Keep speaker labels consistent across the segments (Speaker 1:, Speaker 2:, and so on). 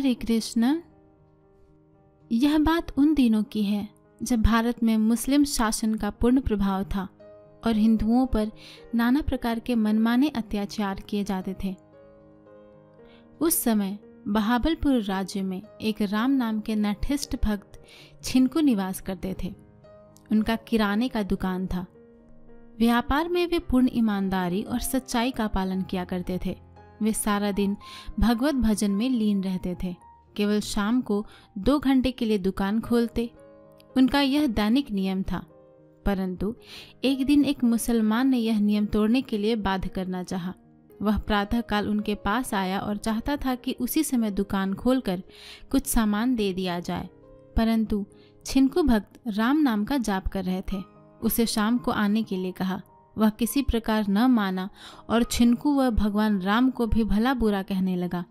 Speaker 1: हरे कृष्ण, यह बात उन दिनों की है जब भारत में मुस्लिम शासन का पूर्ण प्रभाव था और हिंदुओं पर नाना प्रकार के मनमाने अत्याचार किए जाते थे। उस समय बहाबलपुर राज्य में एक राम नाम के नठिष्ठ भक्त छिनको निवास करते थे। उनका किराने का दुकान था। व्यापार में वे पूर्ण ईमानदारी और सच्चाई का पालन किया करते थे। वे सारा दिन भगवत भजन में लीन रहते थे। केवल शाम को दो घंटे के लिए दुकान खोलते। उनका यह दैनिक नियम था। परंतु एक दिन एक मुसलमान ने यह नियम तोड़ने के लिए बाध्य करना चाहा। वह प्रातःकाल उनके पास आया और चाहता था कि उसी समय दुकान खोलकर कुछ सामान दे दिया जाए। परंतु छिनकू भक्त राम नाम का जाप कर रहे थे। उसे शाम को आने के लिए कहा वह किसी प्रकार न माना और छिनकू व भगवान राम को भी भला बुरा कहने लगा।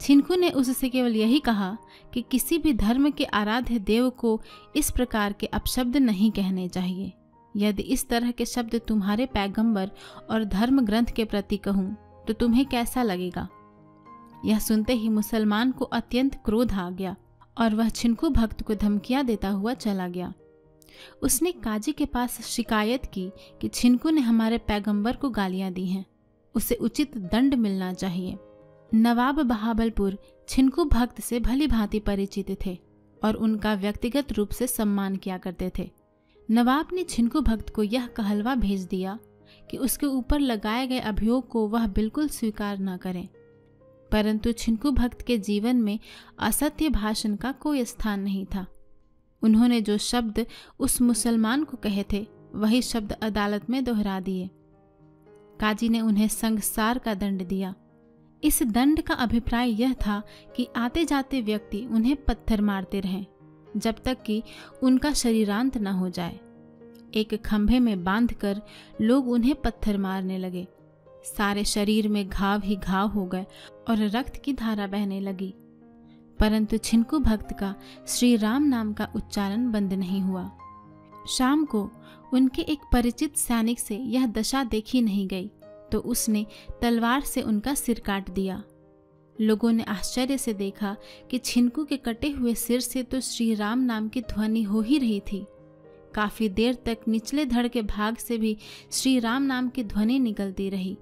Speaker 1: छिनकू ने उससे केवल यही कहा कि किसी भी धर्म के आराध्य देव को इस प्रकार के अपशब्द नहीं कहने चाहिए। यदि इस तरह के शब्द तुम्हारे पैगंबर और धर्म ग्रंथ के प्रति कहूँ तो तुम्हें कैसा लगेगा? यह सुनते ही मुसलमान को अत्यंत क्रोध आ गया और वह छिनकू भक्त को धमकियाँ देता हुआ चला गया। उसने काजी के पास शिकायत की कि छिनकू ने हमारे पैगंबर को गालियाँ दी हैं। उसे उचित दंड मिलना चाहिए। नवाब बहाबलपुर छिनकू भक्त से भली भांति परिचित थे और उनका व्यक्तिगत रूप से सम्मान किया करते थे। नवाब ने छिनकू भक्त को यह कहलवा भेज दिया कि उसके ऊपर लगाए गए अभियोग को वह बिल्कुल स्वीकार न करें। परंतु छिनकू भक्त के जीवन में असत्य भाषण का कोई स्थान नहीं था। उन्होंने जो शब्द उस मुसलमान को कहे थे, वही शब्द अदालत में दोहरा दिए। काजी ने उन्हें संगसार का दंड दिया। इस दंड का अभिप्राय यह था कि आते जाते व्यक्ति उन्हें पत्थर मारते रहें, जब तक कि उनका शरीरांत न हो जाए। एक खंभे में बांधकर लोग उन्हें पत्थर मारने लगे। सारे शरीर में घाव ही घाव हो गए और रक्त की धारा बहने लगी। परंतु छिनकू भक्त का श्री राम नाम का उच्चारण बंद नहीं हुआ। शाम को उनके एक परिचित सैनिक से यह दशा देखी नहीं गई तो उसने तलवार से उनका सिर काट दिया। लोगों ने आश्चर्य से देखा कि छिनकू के कटे हुए सिर से तो श्री राम नाम की ध्वनि हो ही रही थी। काफ़ी देर तक निचले धड़ के भाग से भी श्री राम नाम की ध्वनि निकलती रही।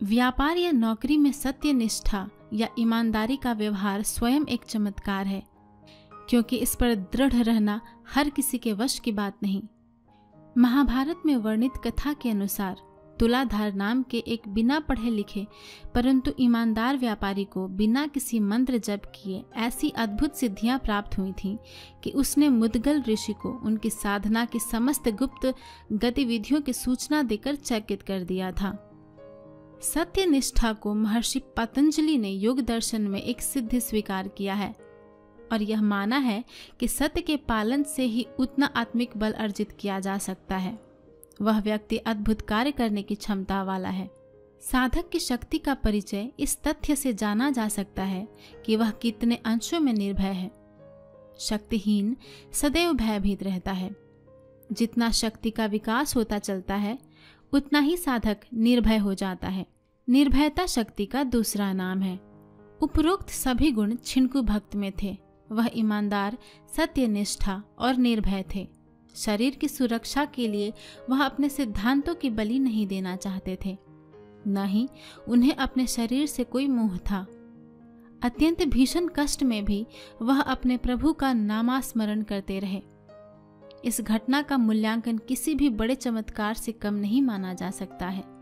Speaker 1: व्यापार या नौकरी में सत्य निष्ठा या ईमानदारी का व्यवहार स्वयं एक चमत्कार है, क्योंकि इस पर दृढ़ रहना हर किसी के वश की बात नहीं। महाभारत में वर्णित कथा के अनुसार तुलाधार नाम के एक बिना पढ़े लिखे, परंतु ईमानदार व्यापारी को बिना किसी मंत्र जप किए ऐसी अद्भुत सिद्धियाँ प्राप्त हुई थीं कि उसने मुदगल ऋषि को उनकी साधना की समस्त गुप्त गतिविधियों की सूचना देकर चकित कर दिया था। सत्य निष्ठा को महर्षि पतंजलि ने योग दर्शन में एक सिद्धि स्वीकार किया है और यह माना है कि सत्य के पालन से ही उतना आत्मिक बल अर्जित किया जा सकता है। वह व्यक्ति अद्भुत कार्य करने की क्षमता वाला है। साधक की शक्ति का परिचय इस तथ्य से जाना जा सकता है कि वह कितने अंशों में निर्भय है। शक्तिहीन सदैव भयभीत रहता है। जितना शक्ति का विकास होता चलता है, उतना ही साधक निर्भय हो जाता है। निर्भयता शक्ति का दूसरा नाम है। उपरोक्त सभी गुण छिनकू भक्त में थे। वह ईमानदार, सत्यनिष्ठा और निर्भय थे। शरीर की सुरक्षा के लिए वह अपने सिद्धांतों की बलि नहीं देना चाहते थे। न ही उन्हें अपने शरीर से कोई मोह था। अत्यंत भीषण कष्ट में भी वह अपने प्रभु का नामास्मरण करते रहे। इस घटना का मूल्यांकन किसी भी बड़े चमत्कार से कम नहीं माना जा सकता है।